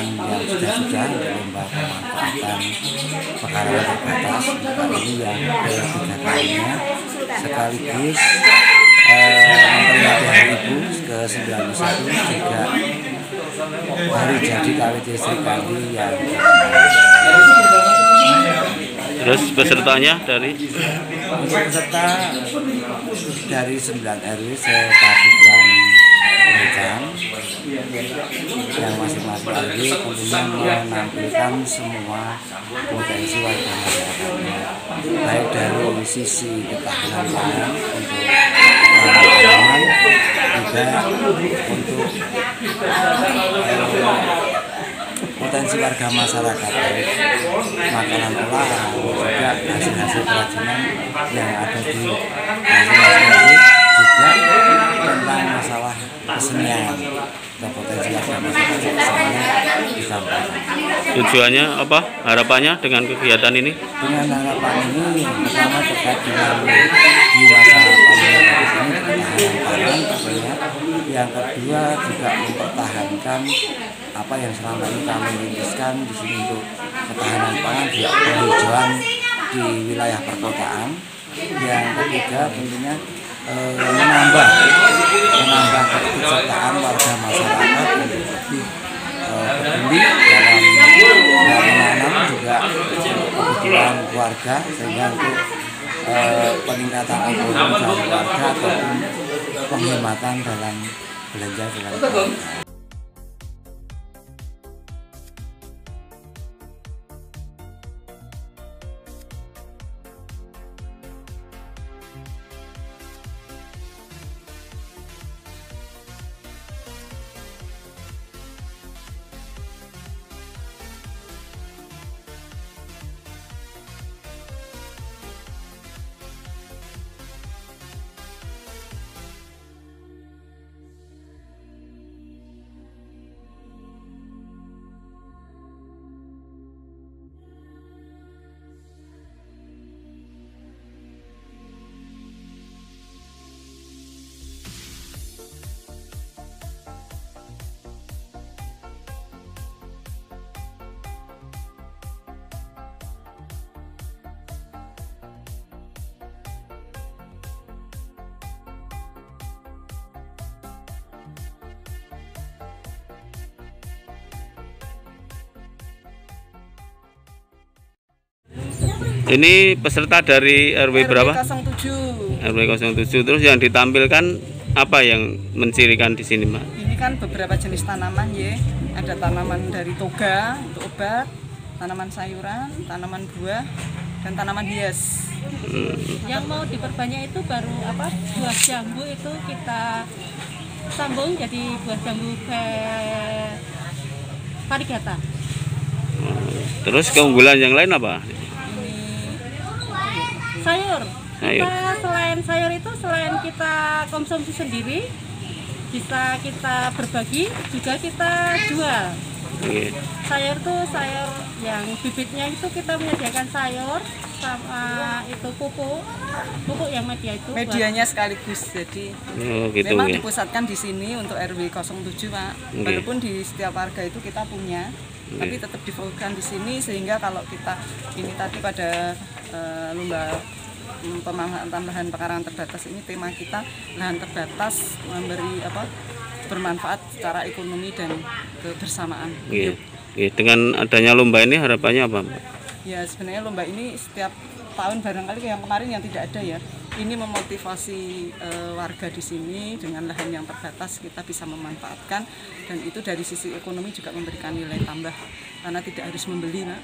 kegiatan yang sudah-sudah lomba pemanfaatan pekarangan terbatas kali ini yang ketiga kalinya. Sekaligus eh, memperingati Hari Ibu ke-91 juga hari jadi kali listrik kali yang Terus pesertanya dari? Peserta dari 9 RW sepaduan Wecan yang masing-masing RW tentunya menampilkan semua potensi warga masyarakatnya baik dari sisi ketahanan pangan untuk tanaman juga untuk eh, potensi warga masyarakat makanan olahan juga hasil-hasil kerajinan yang ada di masing-masing juga tentang masalah kesenian dan potensi semuanya disampaikan tujuannya apa? Harapannya dengan kegiatan ini? dengan harapan ini pertama terkait dengan di masa pandemi ini ketahanan pangan tentunya yang kedua juga mempertahankan apa yang selama ini kami rintiskan di sini untuk ketahanan pangan juga penghijauan di wilayah perkotaan yang ketiga tentunya eh, menambah menambah keikutsertaan warga masyarakat untuk lebih dalam menanam juga kebutuhan warga sehingga untuk eh, peningkatan ekonomi warga ataupun penghematan dalam belanja dalam warga. Ini peserta dari RW berapa? 07. RW 07. Terus yang ditampilkan apa yang mencirikan di sini, Mbak? Ini kan beberapa jenis tanaman ya. Ada tanaman dari toga untuk obat, tanaman sayuran, tanaman buah, dan tanaman hias. yang mau diperbanyak itu baru apa buah jambu itu kita sambung jadi buah jambu ke varigata Terus keunggulan yang lain apa? Sayur Sayur. kita selain sayur itu selain kita konsumsi sendiri bisa kita berbagi juga kita jual Oke. sayur tuh sayur yang bibitnya itu kita menyediakan sayur sama itu pupuk pupuk yang media itu buat- Medianya sekaligus, jadi Oh, gitu memang ya. dipusatkan di sini untuk RW 07 Pak. Oke. Walaupun di setiap warga itu kita punya, tapi tetap difokuskan di sini sehingga kalau kita ini tadi pada eh, lomba pemanfaatan lahan pekarangan terbatas ini tema kita lahan terbatas memberi apa bermanfaat secara ekonomi dan kebersamaan. Iya. Iya, dengan adanya lomba ini harapannya apa, Mbak? Ya sebenarnya lomba ini setiap tahun barangkali yang kemarin yang tidak ada ya. Ini memotivasi eh, warga di sini. Dengan lahan yang terbatas kita bisa memanfaatkan. Dan itu dari sisi ekonomi juga memberikan nilai tambah. Karena tidak harus membeli, Nak.